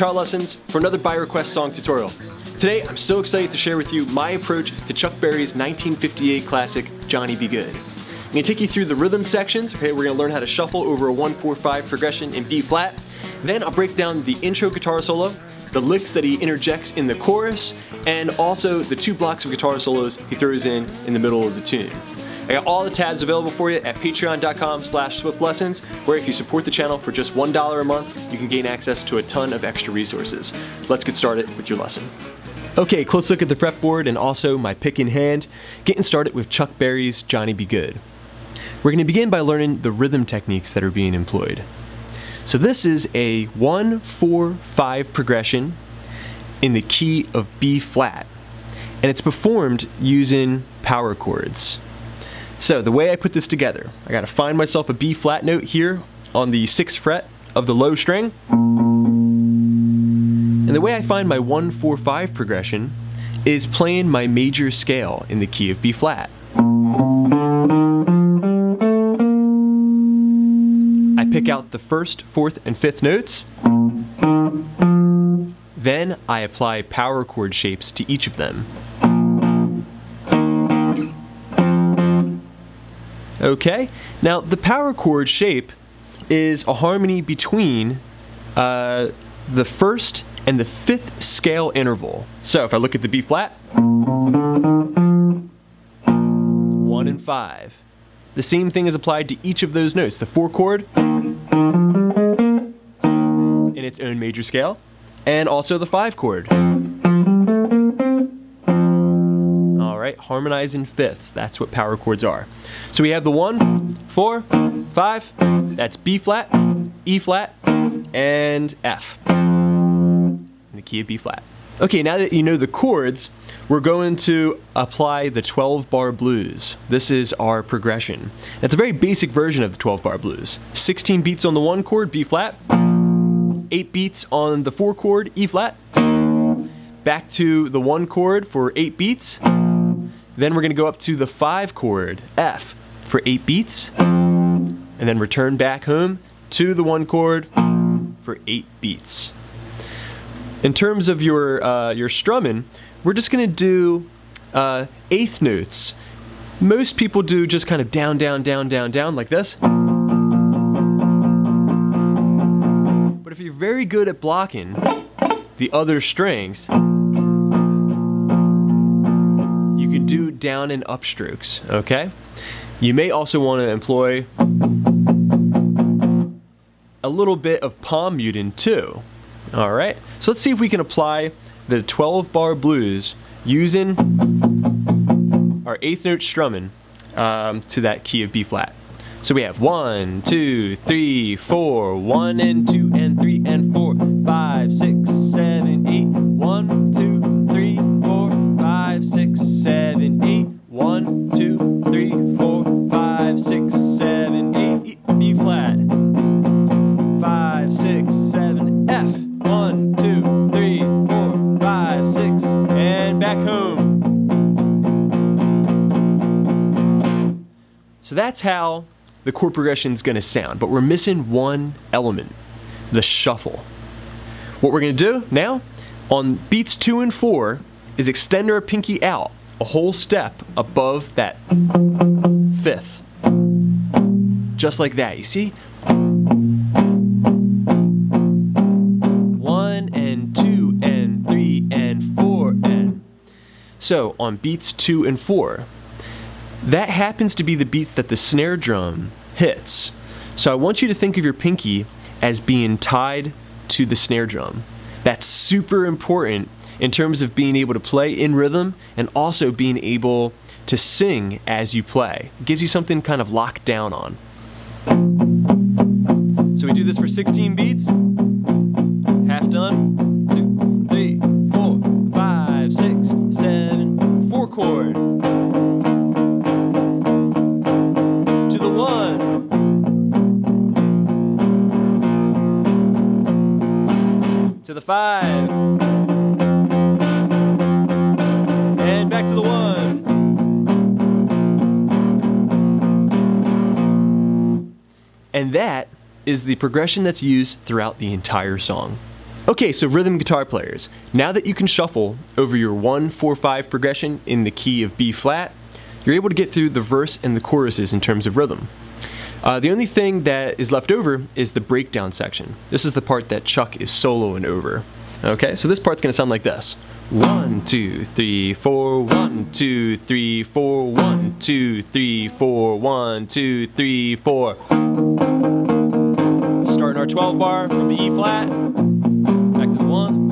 Guitar Lessons for another by request song tutorial. Today I'm so excited to share with you my approach to Chuck Berry's 1958 classic, Johnny B. Goode. I'm to take you through the rhythm sections, okay, we're to learn how to shuffle over a 1-4-5 progression in B flat, then I'll break down the intro guitar solo, the licks that he interjects in the chorus, and also the two blocks of guitar solos he throws in in the middle of the tune. I got all the tabs available for you at patreon.com slash swiftlessons, where if you support the channel for just $1 a month, you can gain access to a ton of extra resources. Let's get started with your lesson. Okay, close look at the fretboard and also my pick in hand, getting started with Chuck Berry's Johnny B. Goode. We're going to begin by learning the rhythm techniques that are being employed. So this is a 1-4-5 progression in the key of B flat, and it's performed using power chords. So the way I put this together, I gotta find myself a B flat note here on the 6th fret of the low string. And the way I find my 1-4-5 progression is playing my major scale in the key of B flat. I pick out the first, fourth, and fifth notes. Then I apply power chord shapes to each of them. Okay, now the power chord shape is a harmony between uh, the first and the fifth scale interval. So if I look at the B flat, one and five. The same thing is applied to each of those notes. The four chord in its own major scale, and also the five chord. Right? Harmonizing fifths, that's what power chords are. So we have the one, four, five, that's B flat, E flat, and F. In the key of B flat. Okay, now that you know the chords, we're going to apply the 12 bar blues. This is our progression. It's a very basic version of the 12 bar blues. 16 beats on the one chord, B flat, 8 beats on the four chord, E flat, back to the one chord for 8 beats, then we're going to go up to the 5 chord, F, for 8 beats, and then return back home to the 1 chord for 8 beats. In terms of your, uh, your strumming, we're just going to do uh, eighth notes. Most people do just kind of down, down, down, down, down like this. But if you're very good at blocking the other strings, you can do down and up strokes, okay? You may also want to employ a little bit of palm muting too. All right, so let's see if we can apply the 12 bar blues using our eighth note strumming um, to that key of B flat. So we have one, two, three, four, one and two and three and four, five, six, One, two, three, four, five, six, seven, eight. B flat. Five, six, seven, F. One, two, three, four, five, six, and back home. So that's how the chord progression is going to sound, but we're missing one element, the shuffle. What we're going to do now, on beats two and four, is extend our pinky out a whole step above that fifth. Just like that, you see? One and two and three and four and... So, on beats two and four, that happens to be the beats that the snare drum hits. So I want you to think of your pinky as being tied to the snare drum. That's super important in terms of being able to play in rhythm and also being able to sing as you play. It gives you something kind of locked down on. So we do this for 16 beats. Half done. Two, three, four, five, six, seven, four chord. To the one. To the five. Back to the one. And that is the progression that's used throughout the entire song. Okay, so rhythm guitar players, now that you can shuffle over your 1 4 5 progression in the key of B flat, you're able to get through the verse and the choruses in terms of rhythm. Uh, the only thing that is left over is the breakdown section. This is the part that Chuck is soloing over. Okay, so this part's gonna sound like this. One, two, three, four, one, two, three, four, one, two, three, four, one, two, three, four. Starting our 12 bar from the E flat, back to the one.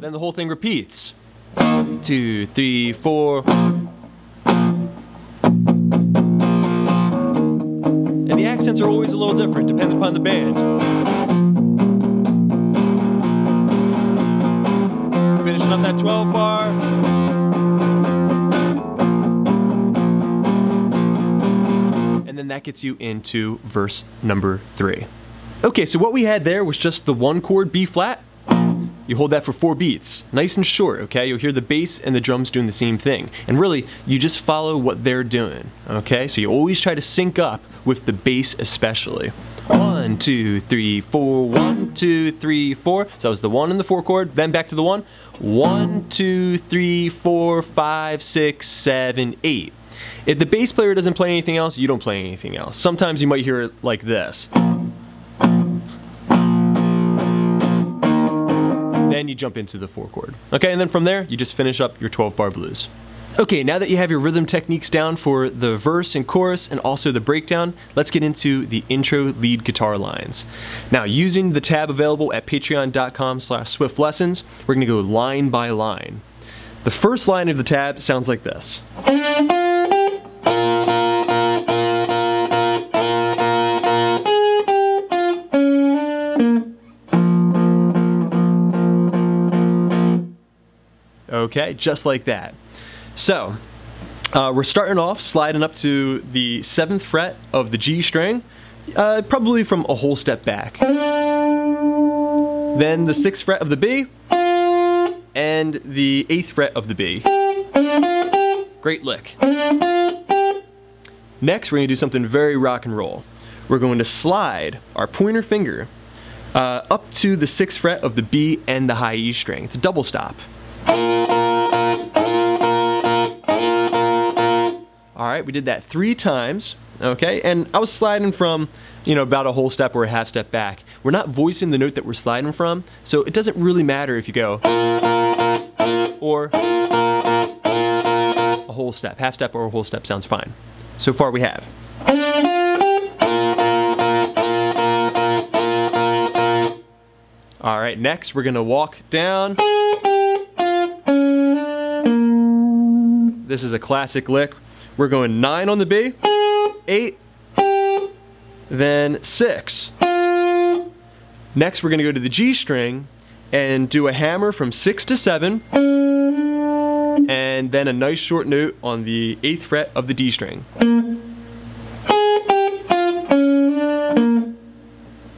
Then the whole thing repeats. Two, three, four. Accents are always a little different depending upon the band. Finishing up that 12 bar. And then that gets you into verse number three. Okay, so what we had there was just the one chord B flat. You hold that for four beats, nice and short, okay? You'll hear the bass and the drums doing the same thing. And really, you just follow what they're doing, okay? So you always try to sync up with the bass especially. One, two, three, four, one, two, three, four. So that was the one in the four chord, then back to the one. One, two, three, four, five, six, seven, eight. If the bass player doesn't play anything else, you don't play anything else. Sometimes you might hear it like this. Then you jump into the four chord. Okay, and then from there, you just finish up your 12 bar blues. Okay, now that you have your rhythm techniques down for the verse and chorus and also the breakdown, let's get into the intro lead guitar lines. Now, using the tab available at patreon.com slash swiftlessons, we're gonna go line by line. The first line of the tab sounds like this. Okay, just like that. So, uh, we're starting off sliding up to the 7th fret of the G string, uh, probably from a whole step back. Then the 6th fret of the B, and the 8th fret of the B. Great lick. Next, we're to do something very rock and roll. We're going to slide our pointer finger uh, up to the 6th fret of the B and the high E string. It's a double stop. All right, we did that three times, okay? And I was sliding from, you know, about a whole step or a half step back. We're not voicing the note that we're sliding from, so it doesn't really matter if you go or a whole step. Half step or a whole step sounds fine. So far we have. All right, next we're gonna walk down. This is a classic lick. We're going nine on the B, eight, then six. Next, we're gonna go to the G string and do a hammer from six to seven, and then a nice short note on the eighth fret of the D string.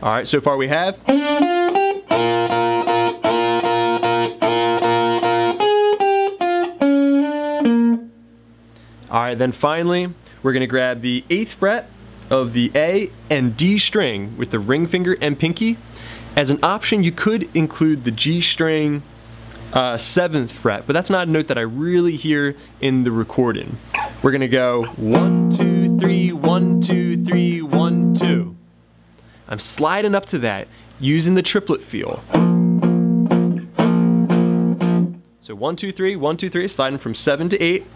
All right, so far we have. All right, then finally, we're gonna grab the eighth fret of the A and D string with the ring finger and pinky. As an option, you could include the G string uh, seventh fret, but that's not a note that I really hear in the recording. We're gonna go one, two, three, one, two, three, one, two. I'm sliding up to that using the triplet feel. So one, two, three, one, two, three, sliding from seven to eight.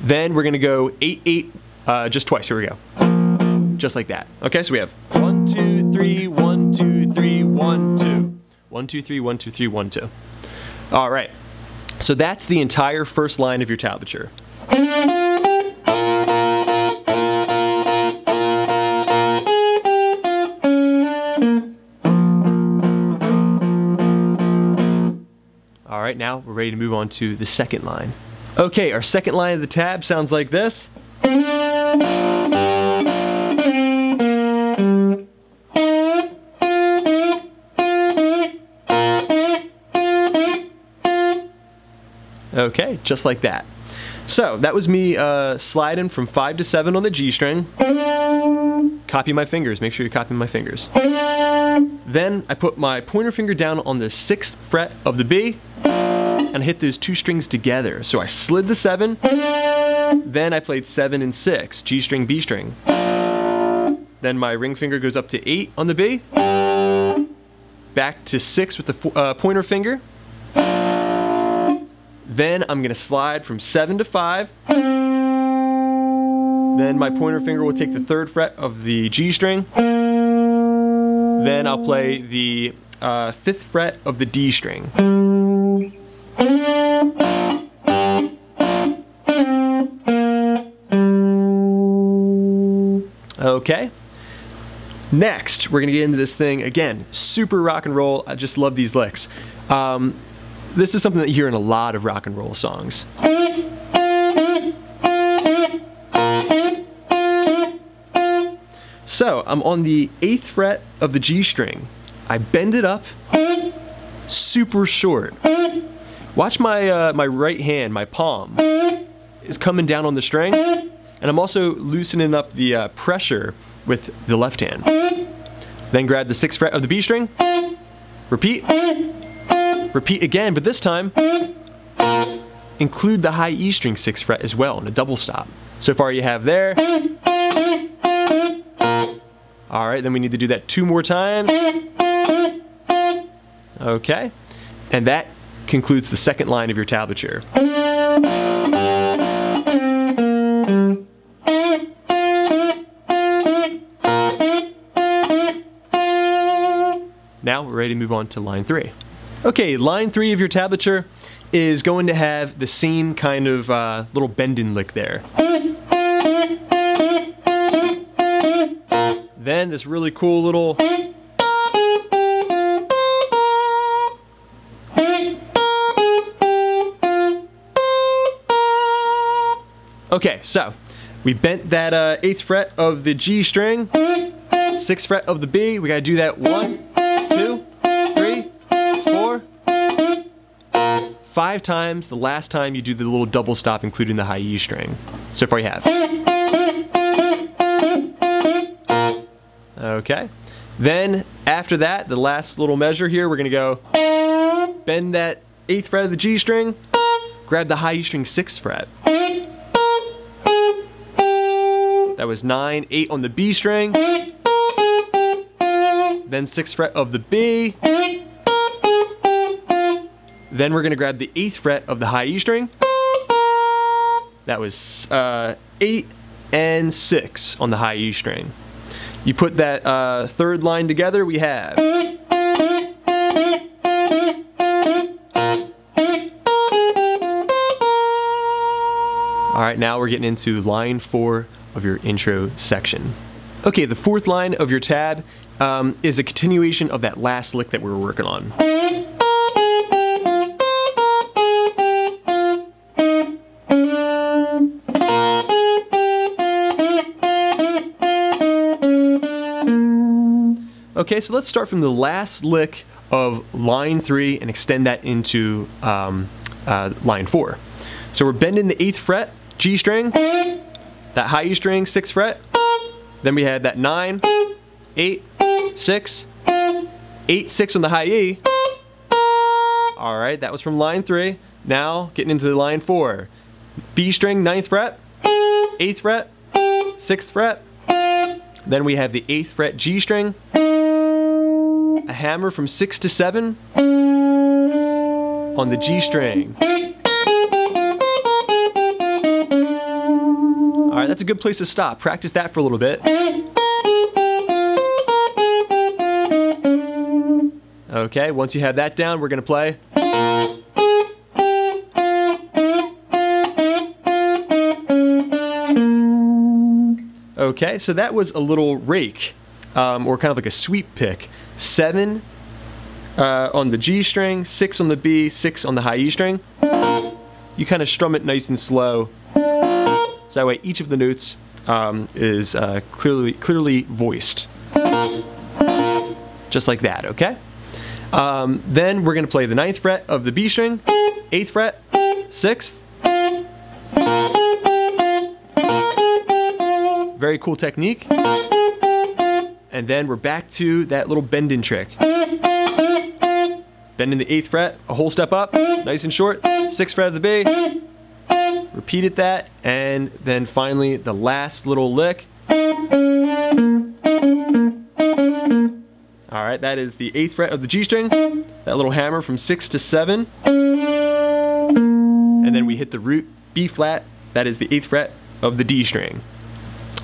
Then we're gonna go eight, eight, uh, just twice, here we go. Just like that. Okay, so we have one, two, three, one, two, three, one, two. One, two, three, one, two, three, one, two. All right, so that's the entire first line of your tablature. All right, now we're ready to move on to the second line. Okay, our second line of the tab sounds like this. Okay, just like that. So that was me uh, sliding from 5 to 7 on the G string. Copy my fingers, make sure you're copying my fingers. Then I put my pointer finger down on the 6th fret of the B and hit those two strings together. So I slid the 7, then I played 7 and 6, G string, B string. Then my ring finger goes up to 8 on the B, back to 6 with the uh, pointer finger, then I'm gonna slide from seven to five. Then my pointer finger will take the third fret of the G string. Then I'll play the uh, fifth fret of the D string. Okay. Next, we're gonna get into this thing again. Super rock and roll. I just love these licks. Um, this is something that you hear in a lot of rock and roll songs. So I'm on the eighth fret of the G string. I bend it up super short. Watch my, uh, my right hand, my palm, is coming down on the string. And I'm also loosening up the uh, pressure with the left hand. Then grab the sixth fret of the B string. Repeat. Repeat again, but this time, include the high E string 6th fret as well in a double stop. So far you have there. Alright, then we need to do that two more times. Okay, and that concludes the second line of your tablature. Now we're ready to move on to line three. Okay, line three of your tablature is going to have the same kind of uh, little bending lick there. Then this really cool little Okay, so we bent that uh, eighth fret of the G string, sixth fret of the B. We gotta do that one, two, three, four, five times the last time you do the little double stop including the high E string. So far you have. Okay. Then after that, the last little measure here, we're gonna go bend that eighth fret of the G string, grab the high E string sixth fret. That was nine, eight on the B string, then sixth fret of the B, then we're gonna grab the eighth fret of the high E string. That was uh, eight and six on the high E string. You put that uh, third line together, we have. All right, now we're getting into line four of your intro section. Okay, the fourth line of your tab um, is a continuation of that last lick that we were working on. Okay, so let's start from the last lick of line three and extend that into um, uh, line four. So we're bending the eighth fret, G string, that high E string, sixth fret. Then we had that nine, eight, six, eight, six on the high E. All right, that was from line three. Now getting into the line four. B string, ninth fret, eighth fret, sixth fret. Then we have the eighth fret G string, a hammer from 6 to 7 on the G string. Alright, that's a good place to stop. Practice that for a little bit. Okay, once you have that down, we're to play. Okay, so that was a little rake, um, or kind of like a sweep pick seven uh, on the G string, six on the B, six on the high E string. You kind of strum it nice and slow. So that way each of the notes um, is uh, clearly, clearly voiced. Just like that, okay? Um, then we're gonna play the ninth fret of the B string, eighth fret, sixth, Very cool technique. And then we're back to that little bending trick. Bending the 8th fret, a whole step up, nice and short, 6th fret of the B. Repeated that, and then finally the last little lick. All right, that is the 8th fret of the G string, that little hammer from 6 to 7. And then we hit the root B flat, that is the 8th fret of the D string.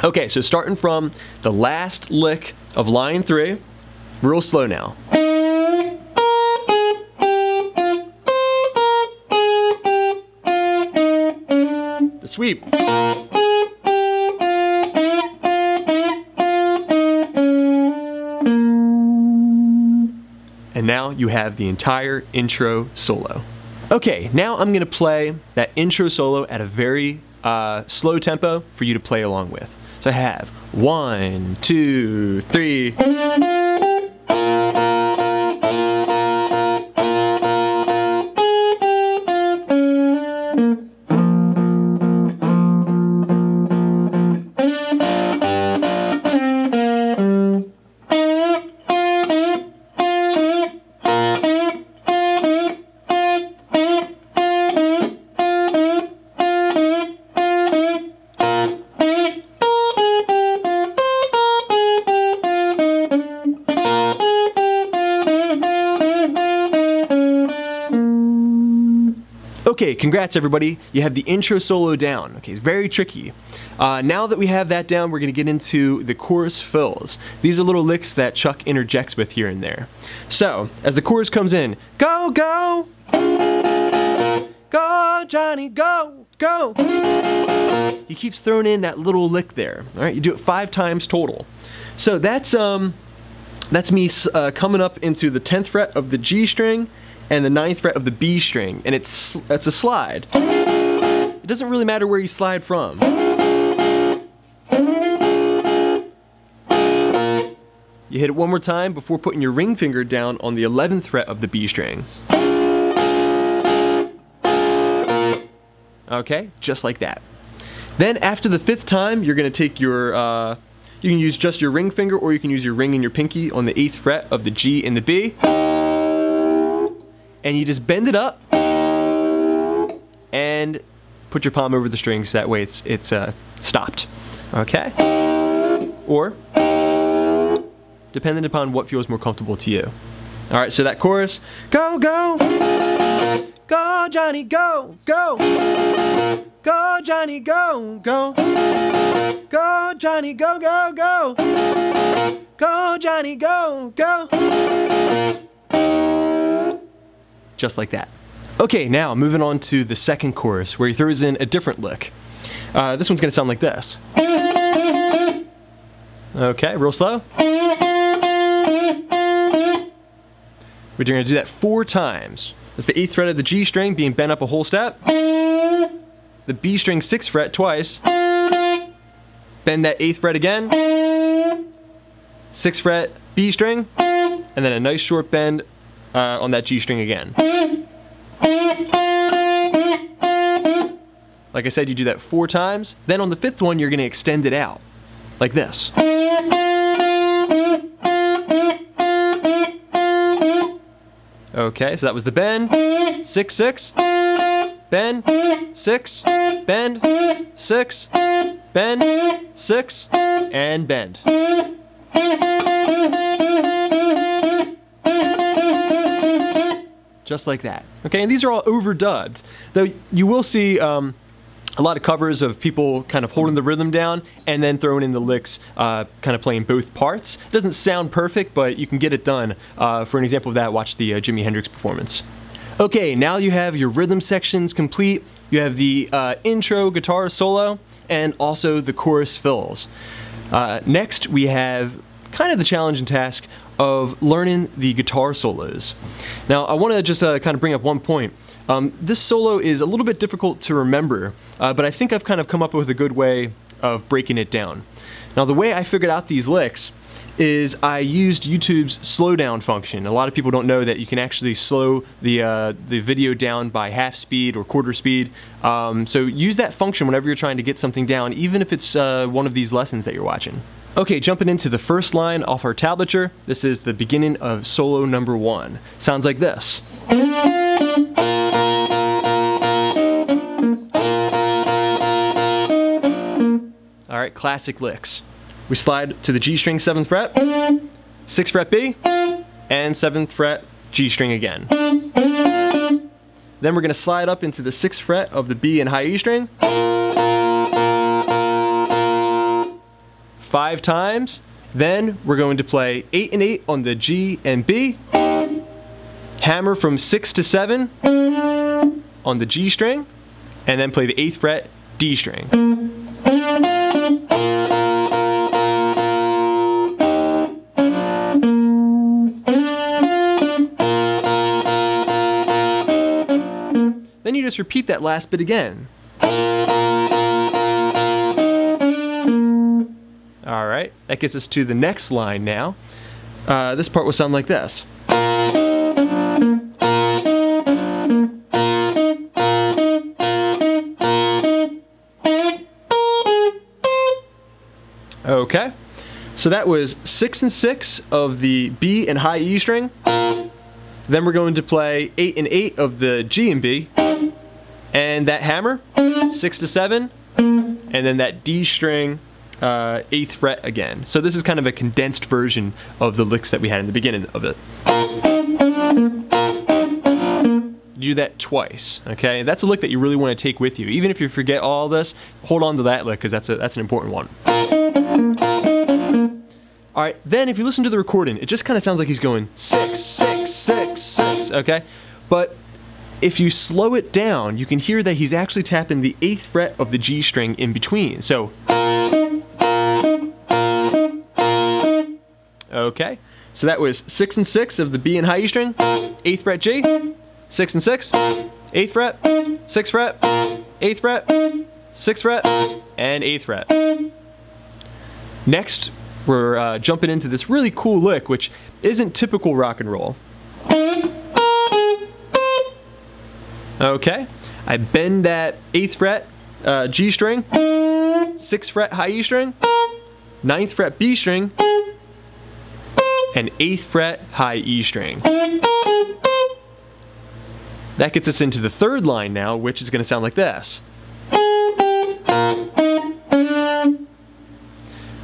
Okay, so starting from the last lick of line three, real slow now. Sweep. And now you have the entire intro solo. Okay, now I'm gonna play that intro solo at a very uh, slow tempo for you to play along with. So I have one, two, three. Okay, congrats everybody. You have the intro solo down. Okay, it's very tricky. Uh, now that we have that down, we're gonna get into the chorus fills. These are little licks that Chuck interjects with here and there. So, as the chorus comes in, go, go! Go, Johnny, go, go! He keeps throwing in that little lick there. All right, you do it five times total. So that's um, that's me uh, coming up into the 10th fret of the G string, and the ninth fret of the B string, and it's it's a slide. It doesn't really matter where you slide from. You hit it one more time before putting your ring finger down on the 11th fret of the B string. Okay, just like that. Then after the fifth time, you're gonna take your, uh, you can use just your ring finger or you can use your ring and your pinky on the 8th fret of the G and the B and you just bend it up and put your palm over the strings. That way it's it's uh, stopped. Okay. Or depending upon what feels more comfortable to you. All right. So that chorus, go go, go Johnny, go go, go Johnny, go go, go Johnny, go go go, go Johnny, go go just like that. Okay, now moving on to the second chorus where he throws in a different lick. Uh, this one's gonna sound like this. Okay, real slow. We're gonna do that four times. That's the eighth fret of the G string being bent up a whole step. The B string sixth fret twice. Bend that eighth fret again. Sixth fret B string. And then a nice short bend uh, on that G string again. Like I said, you do that four times. Then on the fifth one, you're gonna extend it out, like this. Okay, so that was the bend, six, six, bend, six, bend, six, bend, six, and bend. just like that. Okay, and these are all overdubbed. Though you will see um, a lot of covers of people kind of holding the rhythm down and then throwing in the licks, uh, kind of playing both parts. It doesn't sound perfect, but you can get it done. Uh, for an example of that, watch the uh, Jimi Hendrix performance. Okay, now you have your rhythm sections complete. You have the uh, intro guitar solo and also the chorus fills. Uh, next, we have kind of the challenge and task of learning the guitar solos. Now, I want to just uh, kind of bring up one point. Um, this solo is a little bit difficult to remember, uh, but I think I've kind of come up with a good way of breaking it down. Now, the way I figured out these licks is I used YouTube's slowdown function. A lot of people don't know that you can actually slow the, uh, the video down by half speed or quarter speed. Um, so use that function whenever you're trying to get something down, even if it's uh, one of these lessons that you're watching. Okay, jumping into the first line off our tablature, this is the beginning of solo number one. Sounds like this. All right, classic licks. We slide to the G string 7th fret, 6th fret B, and 7th fret G string again. Then we're to slide up into the 6th fret of the B and high E string. Five times. Then we're going to play 8 and 8 on the G and B. Hammer from 6 to 7 on the G string. And then play the 8th fret D string. Then you just repeat that last bit again. That gets us to the next line now. Uh, this part will sound like this. Okay, so that was six and six of the B and high E string. Then we're going to play eight and eight of the G and B, and that hammer, six to seven, and then that D string, uh, eighth fret again. So this is kind of a condensed version of the licks that we had in the beginning of it. Do that twice, okay? That's a lick that you really want to take with you. Even if you forget all this, hold on to that lick because that's that's an important one. All right, then if you listen to the recording, it just kind of sounds like he's going six, six, six, six, okay? But if you slow it down, you can hear that he's actually tapping the eighth fret of the G string in between. So, okay, so that was six and six of the B and high E string, eighth fret G, six and six, eighth fret, sixth fret, eighth fret, sixth fret, and eighth fret. Next, we're uh, jumping into this really cool lick, which isn't typical rock and roll. Okay, I bend that 8th fret uh, G string, 6th fret high E string, ninth fret B string, and 8th fret high E string. That gets us into the third line now, which is going to sound like this.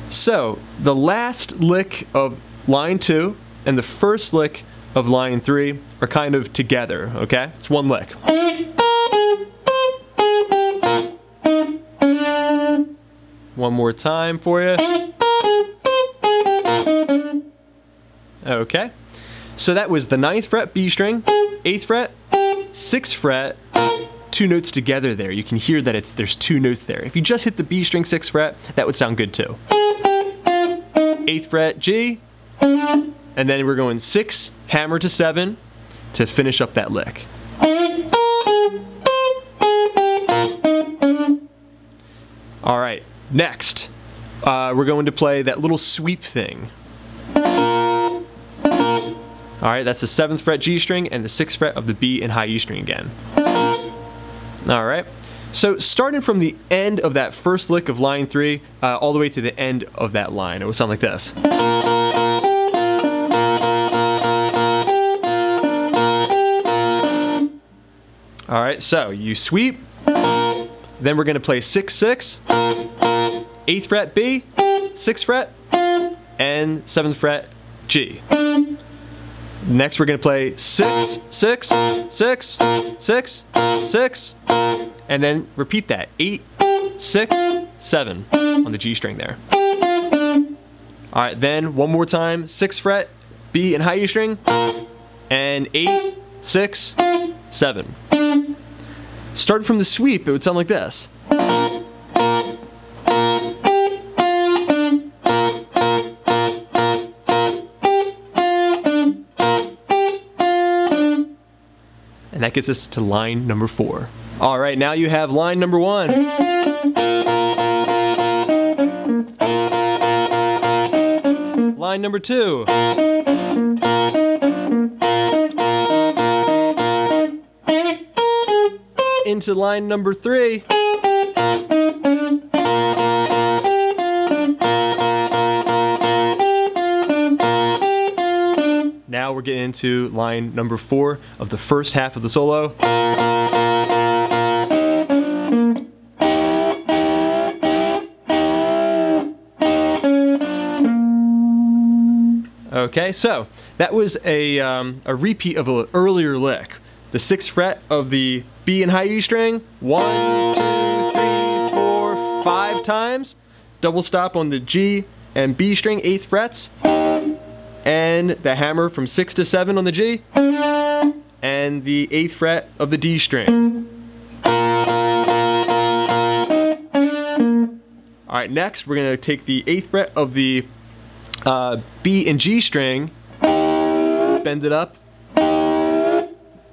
So, the last lick of line 2 and the first lick of line 3 are kind of together, okay? It's one lick. One more time for you. Okay. So that was the 9th fret B string, 8th fret, 6th fret, two notes together there. You can hear that it's there's two notes there. If you just hit the B string 6th fret, that would sound good too. 8th fret G, and then we're going 6, hammer to 7 to finish up that lick. All right, next, uh, we're going to play that little sweep thing. All right, that's the 7th fret G string and the 6th fret of the B and high E string again. All right, so starting from the end of that first lick of line 3 uh, all the way to the end of that line, it will sound like this. All right, so you sweep, then we're gonna play 6, 6, 8th fret B, 6th fret, and 7th fret G. Next we're gonna play 6, 6, 6, 6, 6, and then repeat that, Eight, six, seven on the G string there. All right, then one more time, six fret, B and high E string, and 8, 6, 7. Start from the sweep, it would sound like this. And that gets us to line number four. All right, now you have line number one. Line number two. Into line number three. We're getting into line number four of the first half of the solo. Okay, so that was a, um, a repeat of an earlier lick. The sixth fret of the B and high E string, one, two, three, four, five times. Double stop on the G and B string, eighth frets. And the hammer from six to seven on the G. And the eighth fret of the D string. All right, next we're gonna take the eighth fret of the uh, B and G string, bend it up.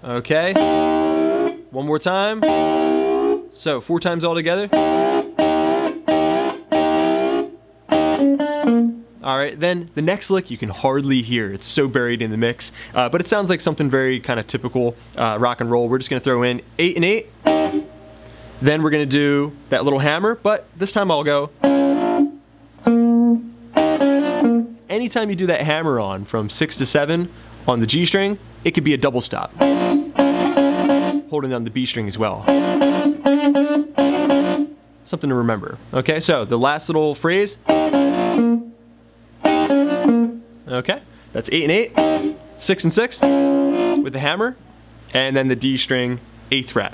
Okay. One more time. So four times all together. All right, then the next lick you can hardly hear. It's so buried in the mix, uh, but it sounds like something very kind of typical uh, rock and roll. We're just gonna throw in eight and eight. Then we're gonna do that little hammer, but this time I'll go anytime you do that hammer on from 6 to 7 on the G string, it could be a double stop. Holding down the B string as well. Something to remember. Okay, so the last little phrase. Okay, that's 8 and 8, 6 and 6 with the hammer, and then the D string, 8th fret.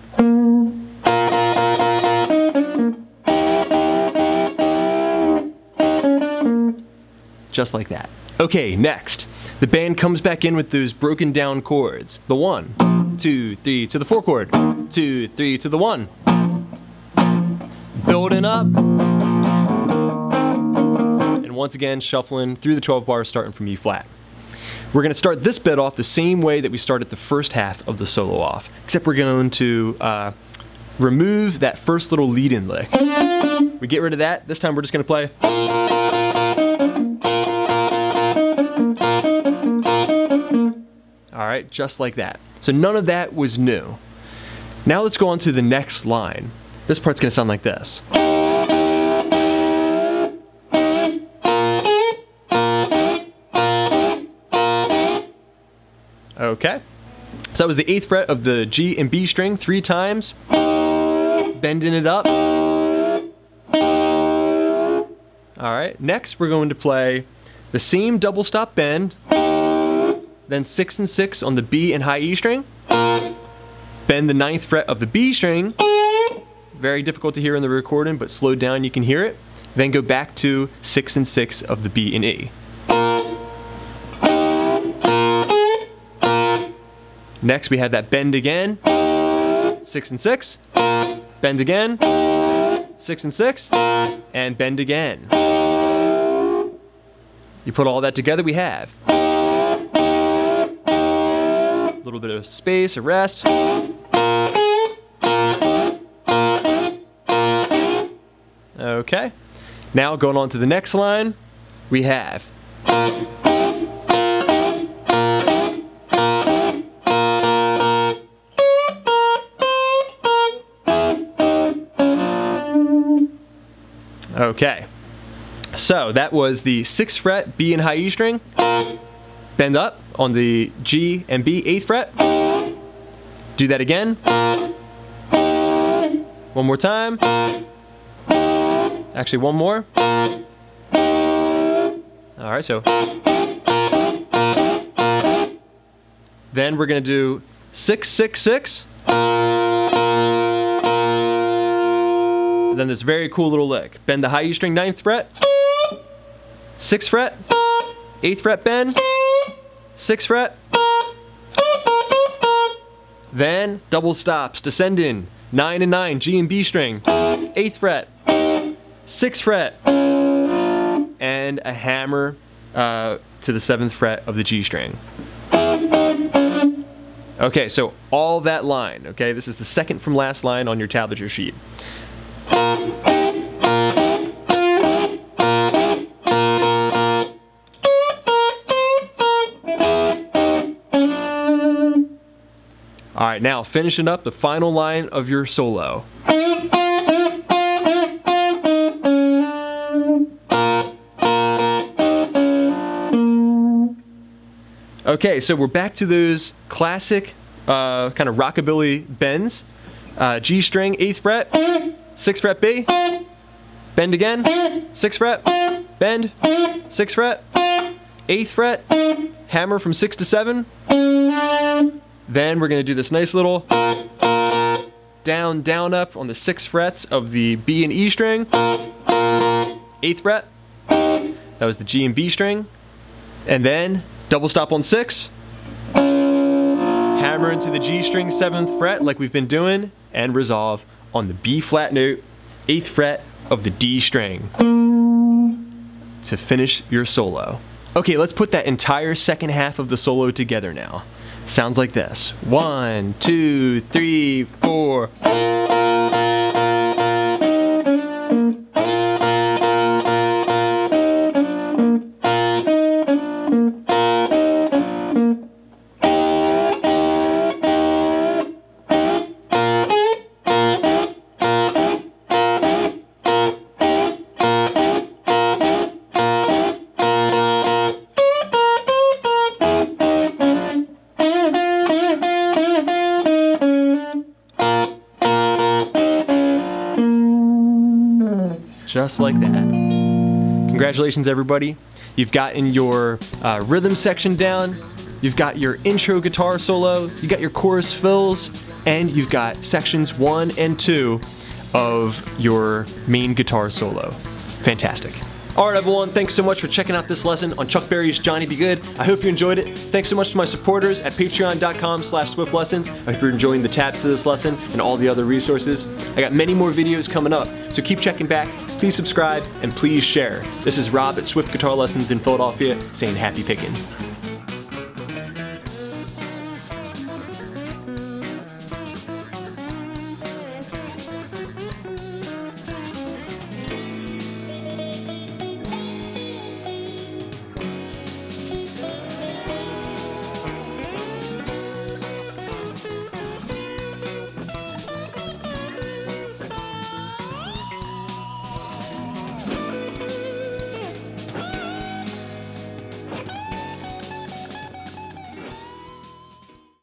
just like that. Okay, next. The band comes back in with those broken down chords. The one, two, three to the four chord, two, three to the one. Building up. And once again, shuffling through the 12 bars starting from E flat. We're going to start this bit off the same way that we started the first half of the solo off, except we're going to uh, remove that first little lead-in lick. We get rid of that. This time we're just going to play. All right, just like that. So none of that was new. Now let's go on to the next line. This part's gonna sound like this. Okay. So that was the eighth fret of the G and B string three times, bending it up. All right, next we're going to play the same double stop bend, then 6 and 6 on the B and high E string, bend the ninth fret of the B string, very difficult to hear in the recording, but slowed down you can hear it, then go back to 6 and 6 of the B and E. Next we had that bend again, 6 and 6, bend again, 6 and 6, and bend again. You put all that together, we have a little bit of space, a rest. Okay. Now going on to the next line, we have Okay. So that was the 6th fret B and high E string bend up on the G and B 8th fret. Do that again. One more time. Actually, one more. All right, so. Then we're gonna do six, six, six. Then this very cool little lick. Bend the high E string 9th fret, 6th fret, 8th fret bend, 6th fret, then double stops, descending, 9 and 9, G and B string, 8th fret, 6th fret, and a hammer uh, to the 7th fret of the G string. Okay, so all that line, okay, this is the second from last line on your tablature sheet. All right, now finishing up the final line of your solo. Okay, so we're back to those classic uh, kind of rockabilly bends. Uh, G string, 8th fret. 6th fret B, bend again, 6th fret, bend, 6th fret, 8th fret, hammer from 6 to 7. Then we're going to do this nice little down, down, up on the 6 frets of the B and E string, 8th fret, that was the G and B string, and then double stop on 6, hammer into the G string 7th fret like we've been doing, and resolve on the B flat note, 8th fret of the D string to finish your solo. Okay, let's put that entire second half of the solo together now. Sounds like this. One, two, three, four. Just like that. Congratulations, everybody. You've gotten your uh, rhythm section down, you've got your intro guitar solo, you got your chorus fills, and you've got sections one and two of your main guitar solo. Fantastic. All right, everyone, thanks so much for checking out this lesson on Chuck Berry's Johnny B. Goode. I hope you enjoyed it. Thanks so much to my supporters at patreon.com slash swiftlessons. I hope you're enjoying the tabs to this lesson and all the other resources. I got many more videos coming up, so keep checking back, please subscribe, and please share. This is Rob at Swift Guitar Lessons in Philadelphia saying happy picking.